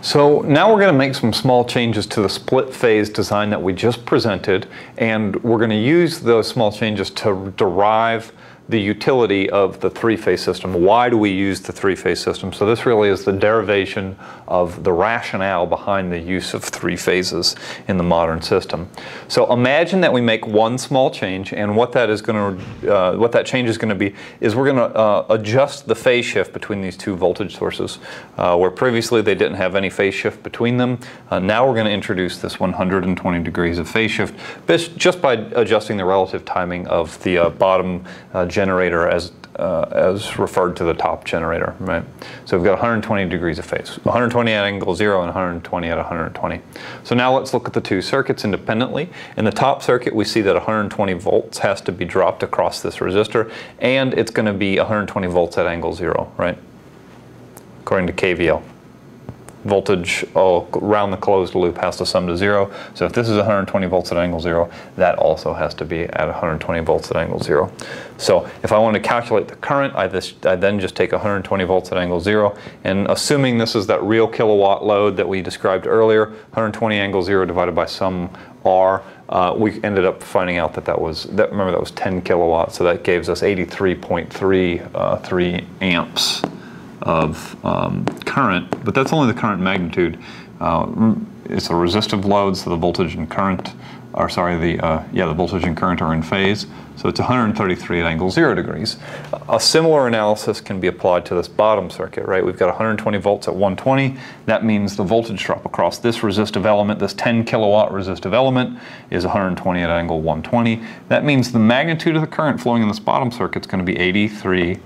So now we're going to make some small changes to the split phase design that we just presented, and we're going to use those small changes to derive the utility of the three-phase system. Why do we use the three-phase system? So this really is the derivation of the rationale behind the use of three phases in the modern system. So imagine that we make one small change, and what that is going to, uh, what that change is going to be is we're going to uh, adjust the phase shift between these two voltage sources. Uh, where previously they didn't have any phase shift between them, uh, now we're going to introduce this 120 degrees of phase shift just by adjusting the relative timing of the uh, bottom uh, generator as uh, as referred to the top generator, right? So we've got 120 degrees of phase, 120 at angle zero and 120 at 120. So now let's look at the two circuits independently. In the top circuit, we see that 120 volts has to be dropped across this resistor, and it's going to be 120 volts at angle zero, right? According to KVL voltage around the closed loop has to sum to zero. So if this is 120 volts at angle zero, that also has to be at 120 volts at angle zero. So if I want to calculate the current, I, this, I then just take 120 volts at angle zero, and assuming this is that real kilowatt load that we described earlier, 120 angle zero divided by some R, uh, we ended up finding out that that was, that, remember that was 10 kilowatts, so that gives us 83.33 uh, amps of um, current, but that's only the current magnitude. Uh, it's a resistive load, so the voltage and current, or sorry, the uh, yeah, the voltage and current are in phase. So it's 133 at angle zero degrees. A similar analysis can be applied to this bottom circuit, right? We've got 120 volts at 120. That means the voltage drop across this resistive element, this 10 kilowatt resistive element, is 120 at angle 120. That means the magnitude of the current flowing in this bottom circuit is going to be 83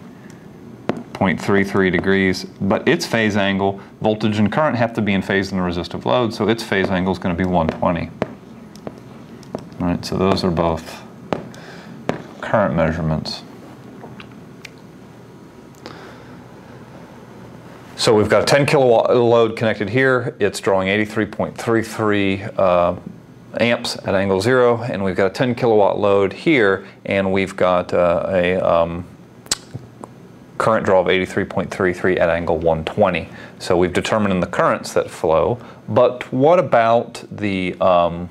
0.33 degrees, but its phase angle, voltage and current have to be in phase in the resistive load, so its phase angle is going to be 120. All right, so those are both current measurements. So we've got a 10 kilowatt load connected here. It's drawing 83.33 uh, amps at angle zero, and we've got a 10 kilowatt load here, and we've got uh, a um, current draw of 83.33 at angle 120. So we've determined the currents that flow, but what about the um,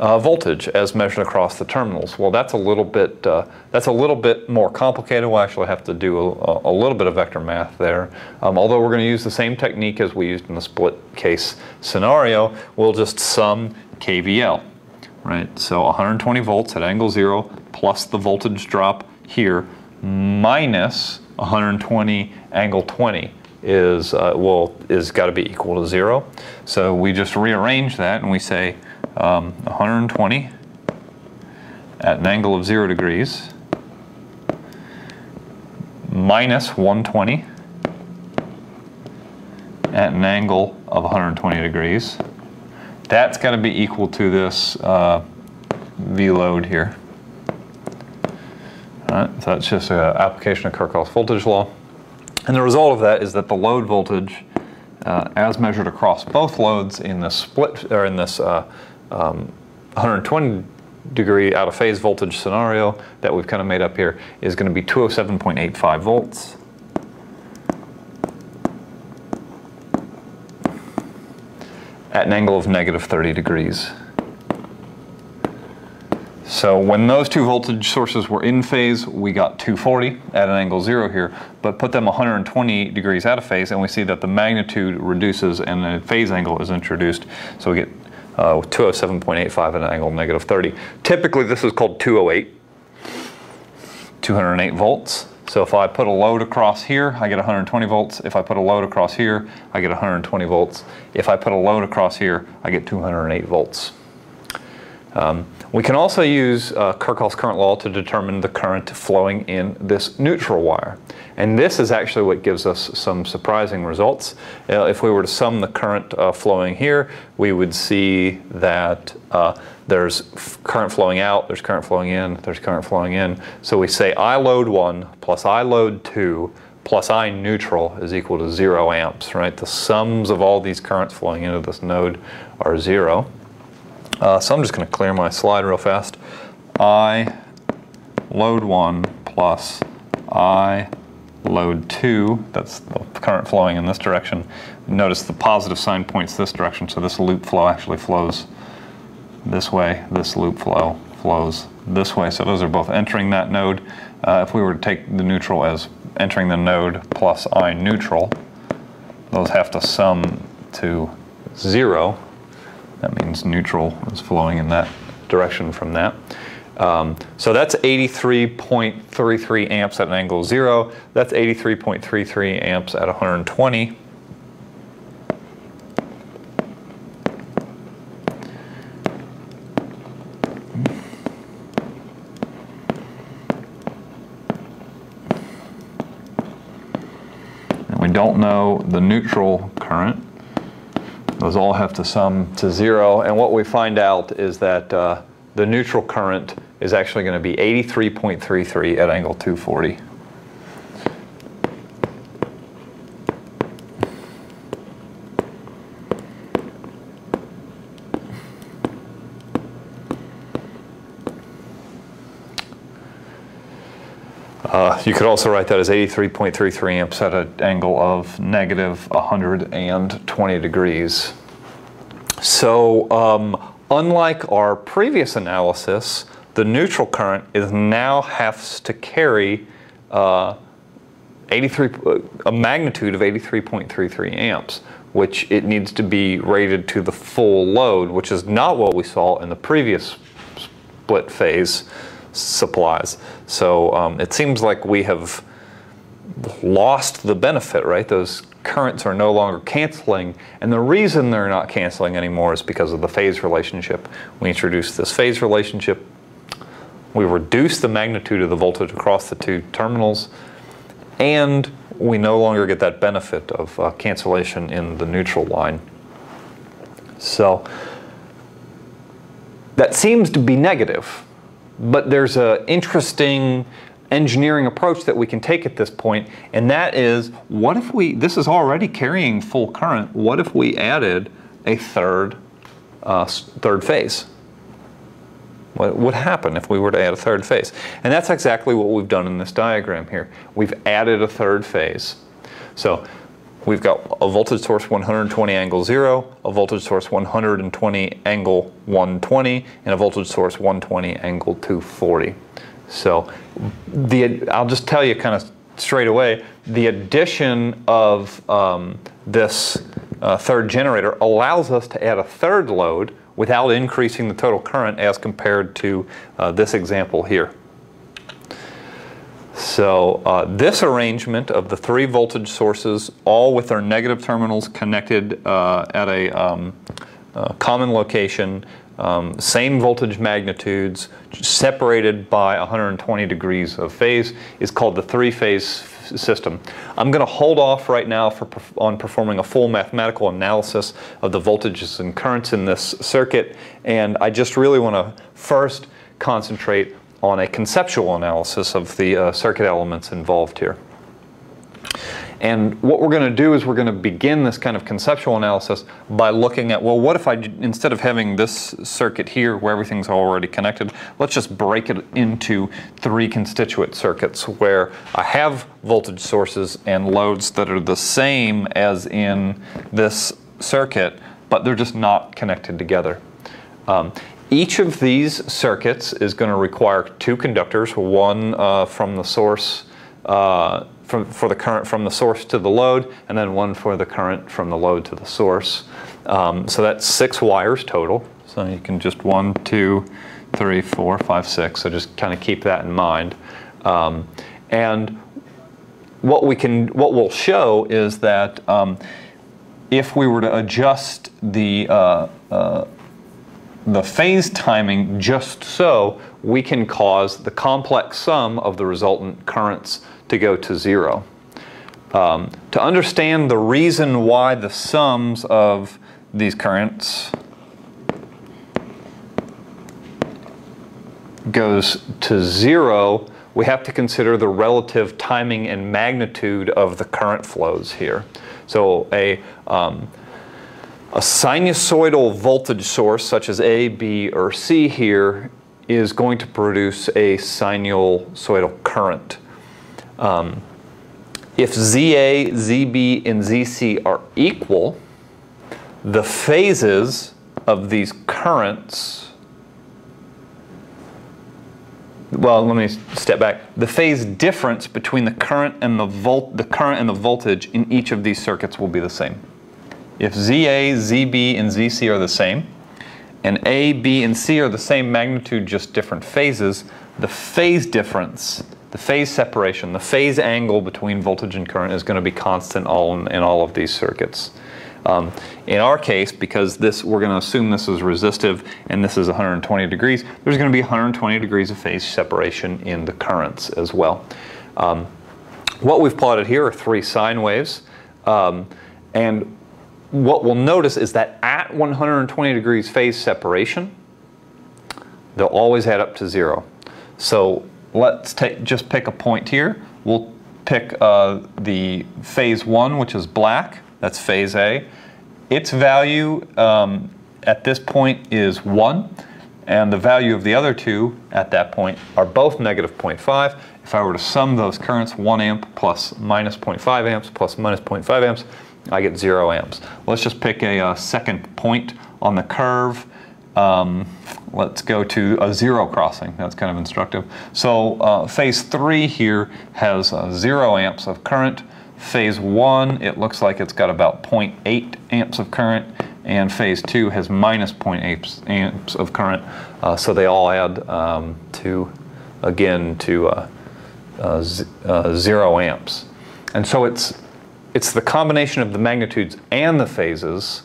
uh, voltage as measured across the terminals? Well, that's a little bit uh, that's a little bit more complicated. We'll actually have to do a, a little bit of vector math there. Um, although we're going to use the same technique as we used in the split case scenario, we'll just sum KVL, right? So 120 volts at angle zero plus the voltage drop here minus 120 angle 20 is uh, well is got to be equal to zero. So we just rearrange that and we say um, 120 at an angle of zero degrees minus 120 at an angle of 120 degrees. That's got to be equal to this uh, V load here. Right, so that's just an application of Kirchhoff's voltage law. And the result of that is that the load voltage, uh, as measured across both loads in this split or in this uh, um, 120 degree out of phase voltage scenario that we've kind of made up here, is going to be 207.85 volts. at an angle of negative 30 degrees. So when those two voltage sources were in phase, we got 240 at an angle zero here, but put them 120 degrees out of phase and we see that the magnitude reduces and a phase angle is introduced. So we get uh, 207.85 at an angle negative 30. Typically this is called 208, 208 volts. So if I put a load across here, I get 120 volts. If I put a load across here, I get 120 volts. If I put a load across here, I get 208 volts. Um, we can also use uh, Kirchhoff's current law to determine the current flowing in this neutral wire. And this is actually what gives us some surprising results. Uh, if we were to sum the current uh, flowing here, we would see that uh, there's current flowing out, there's current flowing in, there's current flowing in. So we say I load 1 plus I load 2 plus I neutral is equal to 0 amps, right? The sums of all these currents flowing into this node are 0. Uh, so I'm just going to clear my slide real fast. I load 1 plus I load 2, that's the current flowing in this direction. Notice the positive sign points this direction, so this loop flow actually flows this way. This loop flow flows this way. So those are both entering that node. Uh, if we were to take the neutral as entering the node plus I neutral, those have to sum to zero. That means neutral is flowing in that direction from that. Um, so that's 83.33 amps at an angle zero. That's 83.33 amps at 120. And we don't know the neutral current. Those all have to sum to zero. And what we find out is that uh, the neutral current is actually going to be 83.33 at angle 240. Uh, you could also write that as 83.33 amps at an angle of negative 120 degrees. So um, unlike our previous analysis, the neutral current is now has to carry uh, 83, a magnitude of 83.33 amps, which it needs to be rated to the full load, which is not what we saw in the previous split phase supplies. So um, it seems like we have lost the benefit, right? Those currents are no longer canceling, and the reason they're not canceling anymore is because of the phase relationship. We introduced this phase relationship we reduce the magnitude of the voltage across the two terminals, and we no longer get that benefit of uh, cancellation in the neutral line. So that seems to be negative, but there's an interesting engineering approach that we can take at this point, and that is, what if we, this is already carrying full current, what if we added a third, uh, third phase? What would happen if we were to add a third phase? And that's exactly what we've done in this diagram here. We've added a third phase. So we've got a voltage source 120 angle 0, a voltage source 120 angle 120, and a voltage source 120 angle 240. So the, I'll just tell you kind of straight away, the addition of um, this uh, third generator allows us to add a third load without increasing the total current as compared to uh, this example here. So uh, this arrangement of the three voltage sources, all with their negative terminals connected uh, at a um, uh, common location, um, same voltage magnitudes, separated by 120 degrees of phase, is called the three-phase system. I'm going to hold off right now for, on performing a full mathematical analysis of the voltages and currents in this circuit, and I just really want to first concentrate on a conceptual analysis of the uh, circuit elements involved here. And what we're going to do is we're going to begin this kind of conceptual analysis by looking at, well, what if I, instead of having this circuit here where everything's already connected, let's just break it into three constituent circuits where I have voltage sources and loads that are the same as in this circuit, but they're just not connected together. Um, each of these circuits is going to require two conductors, one uh, from the source uh, from, for the current from the source to the load, and then one for the current from the load to the source. Um, so that's six wires total. So you can just one, two, three, four, five, six. So just kind of keep that in mind. Um, and what we can, what we'll show is that um, if we were to adjust the uh, uh, the phase timing just so, we can cause the complex sum of the resultant currents to go to zero. Um, to understand the reason why the sums of these currents goes to zero, we have to consider the relative timing and magnitude of the current flows here. So a, um, a sinusoidal voltage source such as A, B, or C here is going to produce a sinusoidal current. Um, if ZA, ZB, and ZC are equal, the phases of these currents well, let me step back. The phase difference between the current and the volt, the current and the voltage in each of these circuits will be the same. If ZA, ZB, and ZC are the same, and A, B, and C are the same magnitude, just different phases, the phase difference, the phase separation, the phase angle between voltage and current is going to be constant all in, in all of these circuits. Um, in our case, because this, we're going to assume this is resistive and this is 120 degrees, there's going to be 120 degrees of phase separation in the currents as well. Um, what we've plotted here are three sine waves. Um, and what we'll notice is that at 120 degrees phase separation, they'll always add up to zero. So let's take, just pick a point here. We'll pick uh, the phase one, which is black. That's phase A. Its value um, at this point is 1, and the value of the other two at that point are both negative 0.5. If I were to sum those currents, 1 amp plus minus 0.5 amps plus minus 0.5 amps, I get 0 amps. Let's just pick a, a uh, second point on the curve. Um, let's go to a zero crossing. That's kind of instructive. So uh, phase 3 here has uh, 0 amps of current. Phase one, it looks like it's got about 0.8 amps of current, and phase two has minus 0.8 amps of current. Uh, so they all add um, to, again, to uh, uh, zero amps. And so it's, it's the combination of the magnitudes and the phases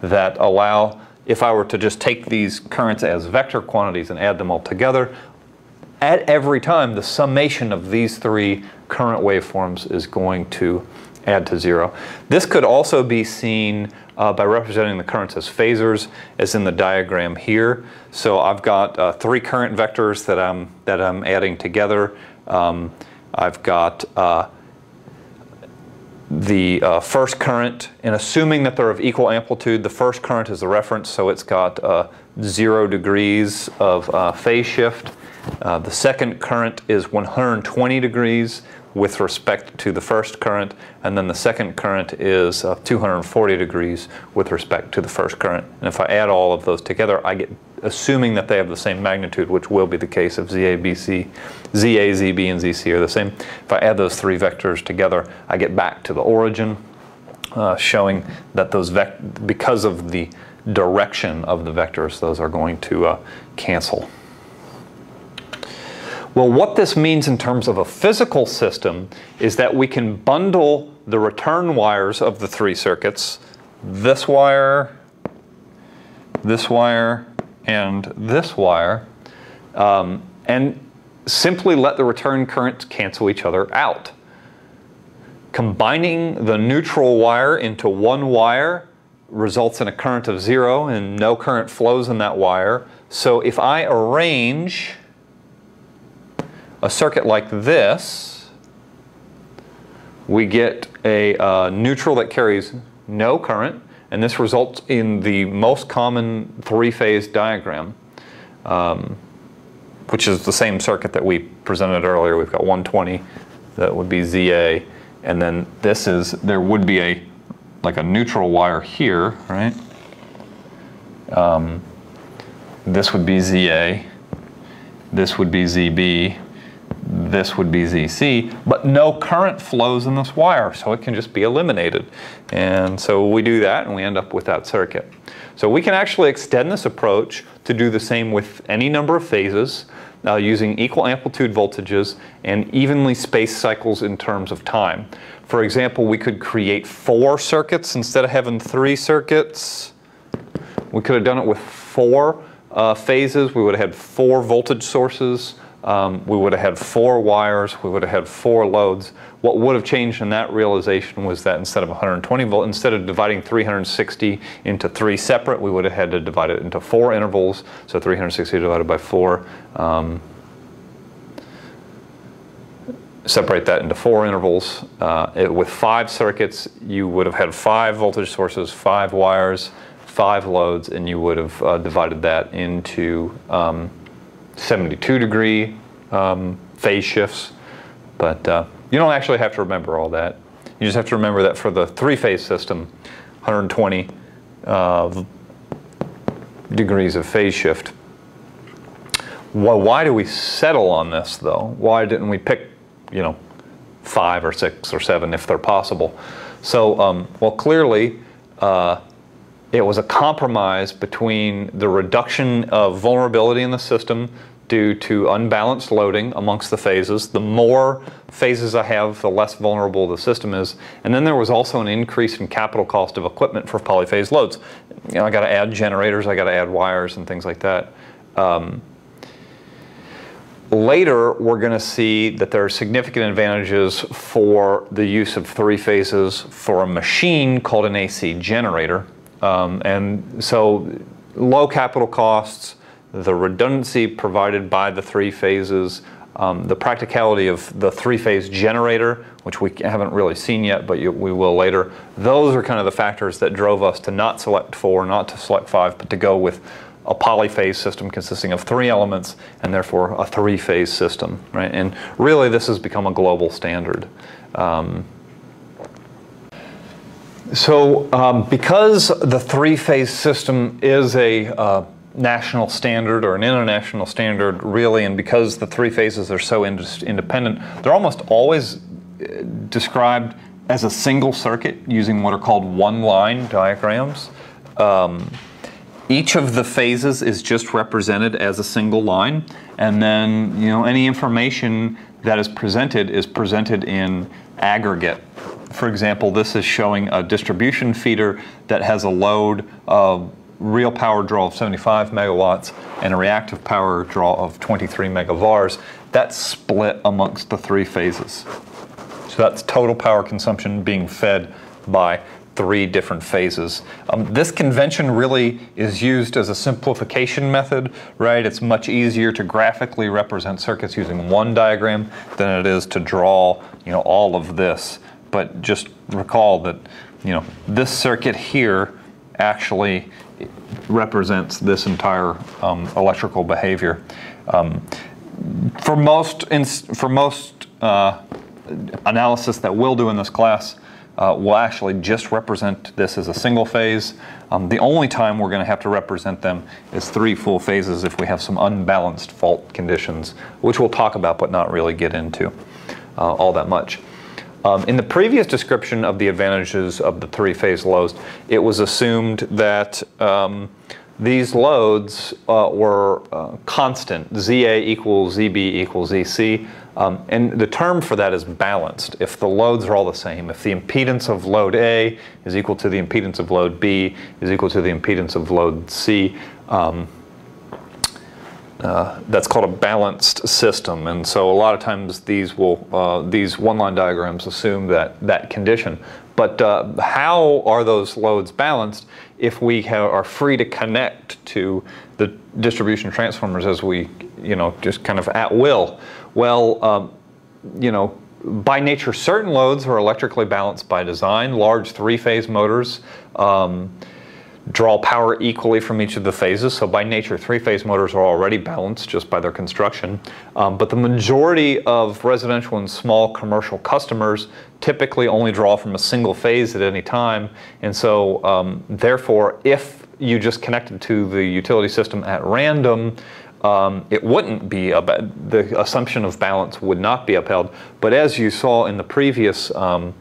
that allow, if I were to just take these currents as vector quantities and add them all together, at every time, the summation of these three current waveforms is going to add to zero. This could also be seen uh, by representing the currents as phasors, as in the diagram here. So I've got uh, three current vectors that I'm, that I'm adding together. Um, I've got uh, the uh, first current, and assuming that they're of equal amplitude, the first current is the reference, so it's got uh, zero degrees of uh, phase shift. Uh, the second current is 120 degrees with respect to the first current, and then the second current is uh, 240 degrees with respect to the first current. And if I add all of those together, I get, assuming that they have the same magnitude, which will be the case if ZA, BC, ZA, ZB, and ZC are the same. If I add those three vectors together, I get back to the origin, uh, showing that those, vec because of the direction of the vectors, those are going to uh, cancel. Well, what this means in terms of a physical system is that we can bundle the return wires of the three circuits, this wire, this wire, and this wire, um, and simply let the return currents cancel each other out. Combining the neutral wire into one wire results in a current of zero and no current flows in that wire. So if I arrange a circuit like this, we get a uh, neutral that carries no current, and this results in the most common three-phase diagram, um, which is the same circuit that we presented earlier. We've got 120, that would be ZA, and then this is, there would be a, like a neutral wire here, right? Um, this would be ZA, this would be ZB, this would be ZC, but no current flows in this wire, so it can just be eliminated. And so we do that and we end up with that circuit. So we can actually extend this approach to do the same with any number of phases uh, using equal amplitude voltages and evenly spaced cycles in terms of time. For example, we could create four circuits instead of having three circuits. We could have done it with four uh, phases. We would have had four voltage sources um, we would have had four wires, we would have had four loads. What would have changed in that realization was that instead of 120 volt, instead of dividing 360 into three separate, we would have had to divide it into four intervals. So 360 divided by four. Um, separate that into four intervals. Uh, it, with five circuits, you would have had five voltage sources, five wires, five loads, and you would have uh, divided that into um, 72 degree um, phase shifts. But uh, You don't actually have to remember all that. You just have to remember that for the three-phase system, 120 uh, degrees of phase shift. Well, why do we settle on this though? Why didn't we pick, you know, five or six or seven if they're possible? So, um, well, clearly, uh, it was a compromise between the reduction of vulnerability in the system due to unbalanced loading amongst the phases. The more phases I have, the less vulnerable the system is. And then there was also an increase in capital cost of equipment for polyphase loads. You know, I got to add generators, I got to add wires and things like that. Um, later, we're going to see that there are significant advantages for the use of three phases for a machine called an AC generator. Um, and so low capital costs, the redundancy provided by the three phases, um, the practicality of the three-phase generator, which we haven't really seen yet, but you, we will later. Those are kind of the factors that drove us to not select four, not to select five, but to go with a polyphase system consisting of three elements and therefore a three-phase system, right? And really this has become a global standard. Um, so um, because the three-phase system is a uh, national standard or an international standard really, and because the three phases are so ind independent, they're almost always uh, described as a single circuit using what are called one-line diagrams. Um, each of the phases is just represented as a single line, and then you know any information that is presented is presented in aggregate. For example, this is showing a distribution feeder that has a load of real power draw of 75 megawatts and a reactive power draw of 23 megavars. That's split amongst the three phases. So that's total power consumption being fed by three different phases. Um, this convention really is used as a simplification method, right? It's much easier to graphically represent circuits using one diagram than it is to draw, you know, all of this. But just recall that, you know, this circuit here actually represents this entire um, electrical behavior. Um, for most, for most uh, analysis that we'll do in this class, uh, we'll actually just represent this as a single phase. Um, the only time we're going to have to represent them is three full phases if we have some unbalanced fault conditions, which we'll talk about but not really get into uh, all that much. Um, in the previous description of the advantages of the three-phase loads, it was assumed that um, these loads uh, were uh, constant, ZA equals ZB equals ZC, um, and the term for that is balanced. If the loads are all the same, if the impedance of load A is equal to the impedance of load B is equal to the impedance of load C, um, uh, that's called a balanced system, and so a lot of times these will uh, these one-line diagrams assume that that condition. But uh, how are those loads balanced if we are free to connect to the distribution transformers as we, you know, just kind of at will? Well, um, you know, by nature, certain loads are electrically balanced by design. Large three-phase motors. Um, draw power equally from each of the phases. So by nature, three-phase motors are already balanced just by their construction. Um, but the majority of residential and small commercial customers typically only draw from a single phase at any time. And so um, therefore, if you just connected to the utility system at random, um, it wouldn't be, the assumption of balance would not be upheld. But as you saw in the previous um,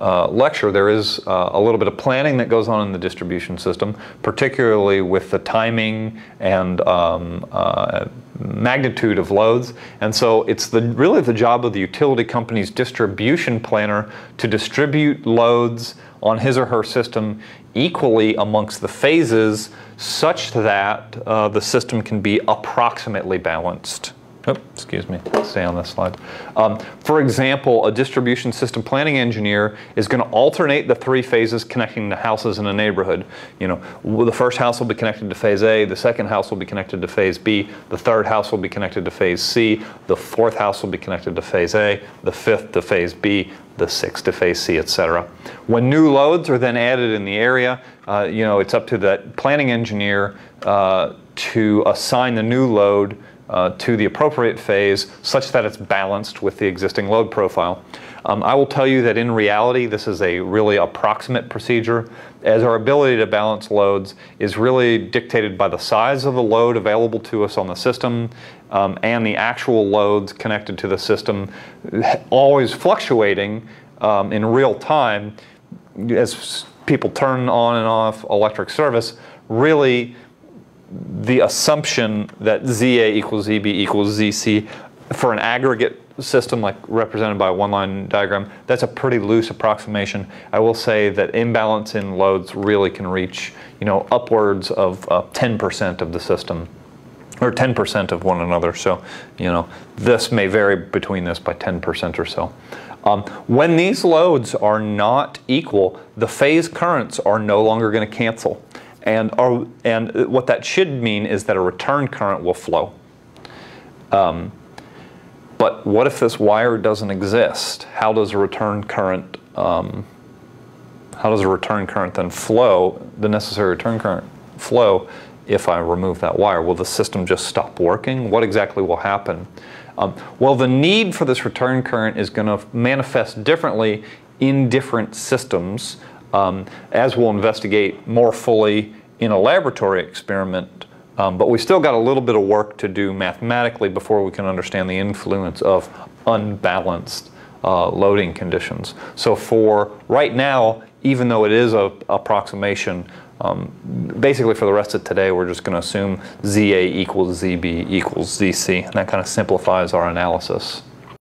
uh, lecture, there is uh, a little bit of planning that goes on in the distribution system, particularly with the timing and um, uh, magnitude of loads. And so it's the, really the job of the utility company's distribution planner to distribute loads on his or her system equally amongst the phases such that uh, the system can be approximately balanced. Oh, excuse me, stay on this slide. Um, for example, a distribution system planning engineer is going to alternate the three phases connecting the houses in a neighborhood. You know, the first house will be connected to phase A, the second house will be connected to phase B, the third house will be connected to phase C, the fourth house will be connected to phase A, the fifth to phase B, the sixth to phase C, etc. When new loads are then added in the area, uh, you know, it's up to that planning engineer uh, to assign the new load uh, to the appropriate phase such that it's balanced with the existing load profile. Um, I will tell you that in reality, this is a really approximate procedure, as our ability to balance loads is really dictated by the size of the load available to us on the system um, and the actual loads connected to the system, always fluctuating um, in real time as people turn on and off electric service. Really, the assumption that ZA equals ZB equals ZC for an aggregate system like represented by a one-line diagram, that's a pretty loose approximation. I will say that imbalance in loads really can reach, you know, upwards of 10% uh, of the system or 10% of one another. So, you know, this may vary between this by 10% or so. Um, when these loads are not equal, the phase currents are no longer going to cancel. And, are, and what that should mean is that a return current will flow. Um, but what if this wire doesn't exist? How does a return current, um, how does a return current then flow, the necessary return current flow if I remove that wire? Will the system just stop working? What exactly will happen? Um, well, the need for this return current is going to manifest differently in different systems, um, as we'll investigate more fully in a laboratory experiment um, but we still got a little bit of work to do mathematically before we can understand the influence of unbalanced uh, loading conditions. So for right now, even though it is a approximation, um, basically for the rest of today, we're just going to assume ZA equals ZB equals ZC, and that kind of simplifies our analysis.